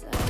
Down uh,